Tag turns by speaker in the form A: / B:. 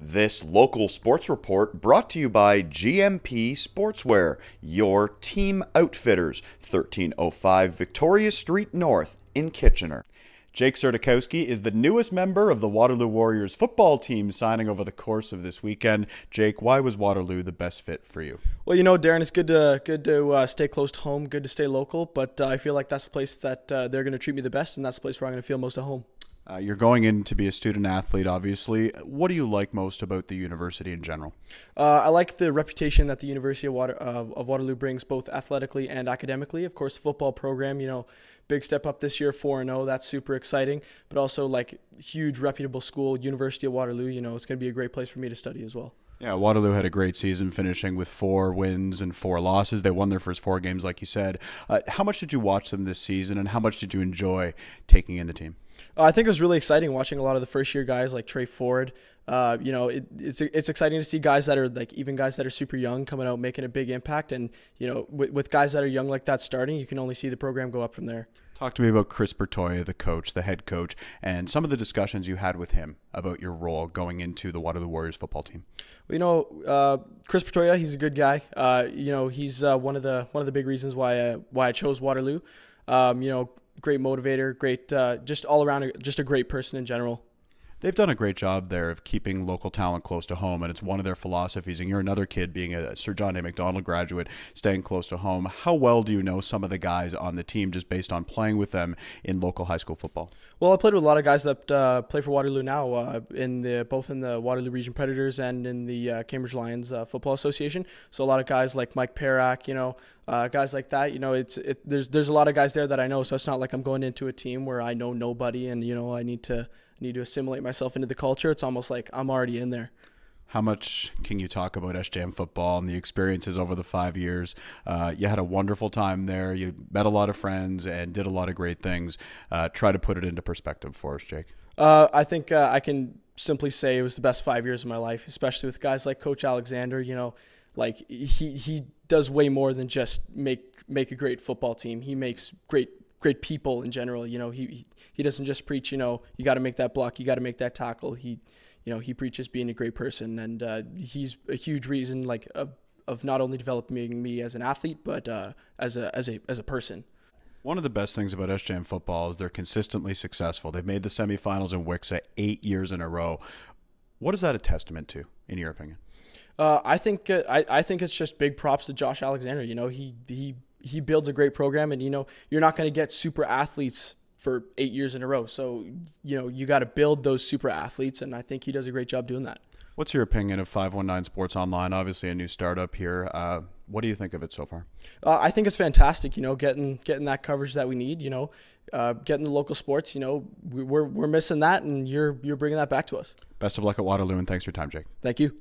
A: This local sports report brought to you by GMP Sportswear, your team outfitters, 1305 Victoria Street North in Kitchener. Jake Surdykowski is the newest member of the Waterloo Warriors football team signing over the course of this weekend. Jake, why was Waterloo the best fit for you?
B: Well, you know, Darren, it's good to good to uh, stay close to home, good to stay local, but uh, I feel like that's the place that uh, they're going to treat me the best, and that's the place where I'm going to feel most at home.
A: Uh, you're going in to be a student athlete, obviously. What do you like most about the university in general?
B: Uh, I like the reputation that the University of, Water, uh, of Waterloo brings, both athletically and academically. Of course, football program, you know, big step up this year, 4 0. That's super exciting. But also, like, huge, reputable school, University of Waterloo. You know, it's going to be a great place for me to study as well.
A: Yeah, Waterloo had a great season, finishing with four wins and four losses. They won their first four games, like you said. Uh, how much did you watch them this season, and how much did you enjoy taking in the team?
B: Uh, I think it was really exciting watching a lot of the first year guys like Tre Ford. Uh, you know, it, it's it's exciting to see guys that are like even guys that are super young coming out making a big impact, and you know, with, with guys that are young like that starting, you can only see the program go up from there.
A: Talk to me about Chris Bertoia, the coach, the head coach, and some of the discussions you had with him about your role going into the Waterloo Warriors football team.
B: Well, you know, uh, Chris Bertoia, he's a good guy. Uh, you know, he's uh, one of the one of the big reasons why I, why I chose Waterloo. Um, you know, great motivator, great, uh, just all around, just a great person in general.
A: They've done a great job there of keeping local talent close to home, and it's one of their philosophies. And you're another kid, being a Sir John A. Macdonald graduate, staying close to home. How well do you know some of the guys on the team just based on playing with them in local high school football?
B: Well, I played with a lot of guys that uh, play for Waterloo now, uh, in the both in the Waterloo Region Predators and in the uh, Cambridge Lions uh, Football Association. So a lot of guys like Mike Perak, you know, uh, guys like that. You know, it's it, there's there's a lot of guys there that I know. So it's not like I'm going into a team where I know nobody and you know I need to need to assimilate myself into the culture. It's almost like I'm already in there.
A: How much can you talk about SJM football and the experiences over the five years? Uh, you had a wonderful time there. You met a lot of friends and did a lot of great things. Uh, try to put it into perspective for us, Jake.
B: Uh, I think uh, I can simply say it was the best five years of my life, especially with guys like Coach Alexander. You know, like he he does way more than just make make a great football team. He makes great great people in general. You know, he he doesn't just preach. You know, you got to make that block, you got to make that tackle. He, you know, he preaches being a great person, and uh, he's a huge reason, like of, of not only developing me as an athlete, but uh, as a as a as a person.
A: One of the best things about SJM football is they're consistently successful. They've made the semifinals in Wixa eight years in a row. What is that a testament to, in your opinion?
B: Uh, I think uh, I, I think it's just big props to Josh Alexander. You know, he he he builds a great program, and you know you're not going to get super athletes for eight years in a row. So you know you got to build those super athletes, and I think he does a great job doing that.
A: What's your opinion of 519 Sports Online? Obviously, a new startup here. Uh, what do you think of it so far?
B: Uh, I think it's fantastic. You know, getting getting that coverage that we need. You know, uh, getting the local sports. You know, we're we're missing that, and you're you're bringing that back to us.
A: Best of luck at Waterloo, and thanks for your time, Jake.
B: Thank you.